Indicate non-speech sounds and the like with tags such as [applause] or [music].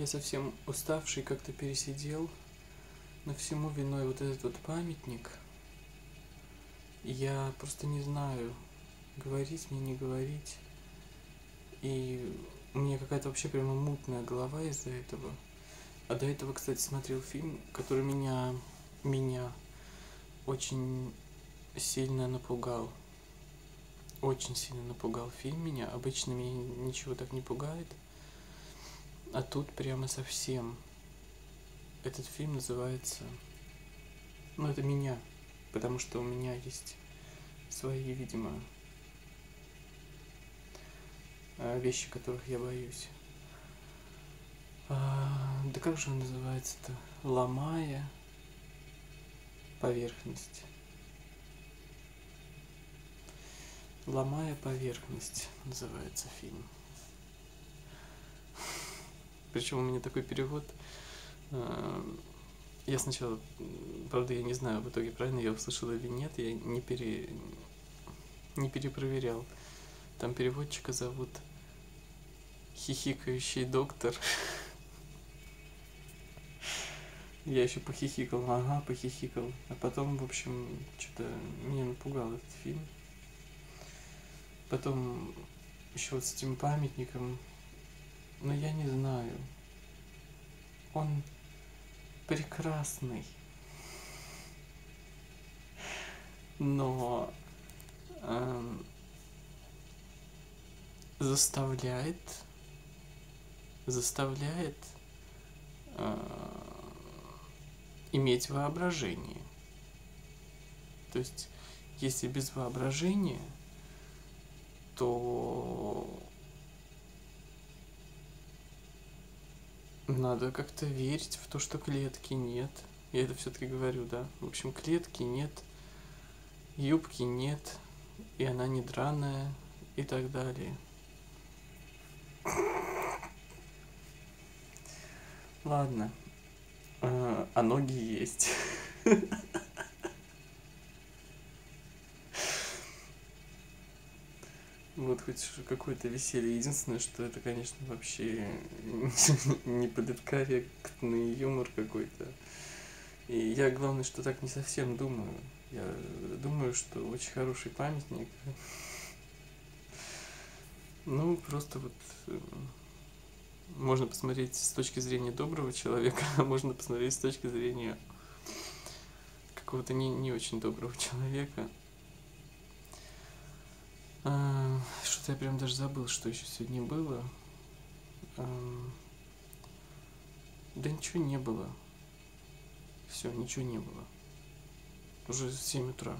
Я совсем уставший, как-то пересидел, но всему виной вот этот вот памятник. Я просто не знаю, говорить мне, не говорить. И у меня какая-то вообще прямо мутная голова из-за этого. А до этого, кстати, смотрел фильм, который меня, меня очень сильно напугал. Очень сильно напугал фильм меня. Обычно меня ничего так не пугает. А тут прямо совсем. Этот фильм называется... Ну, это меня. Потому что у меня есть свои, видимо, э, вещи, которых я боюсь. А, да как же он называется-то? Ломая поверхность. Ломая поверхность называется фильм. Причем у меня такой перевод. А, я сначала, правда, я не знаю, в итоге правильно я услышал или нет, я не, пере, не перепроверял. Там переводчика зовут Хихикающий доктор. [laughs] Я еще похихикал, ага, похихикал. А потом, в общем, что-то меня напугал этот фильм. Потом еще вот с этим памятником но я не знаю. Он прекрасный. Но э, заставляет, заставляет э, иметь воображение. То есть, если без воображения, то Надо как-то верить в то, что клетки нет. Я это все-таки говорю, да. В общем, клетки нет, юбки нет, и она не драная, и так далее. Ладно. А, а ноги есть. [laughs] Вот хоть какое-то веселье. Единственное, что это, конечно, вообще [laughs] не политкорректный юмор какой-то. И я, главное, что так не совсем думаю. Я думаю, что очень хороший памятник. Ну, просто вот э, можно посмотреть с точки зрения доброго человека, [laughs] а можно посмотреть с точки зрения какого-то не, не очень доброго человека. А, что-то я прям даже забыл, что еще сегодня было. А, да ничего не было. Все, ничего не было. Уже 7 утра.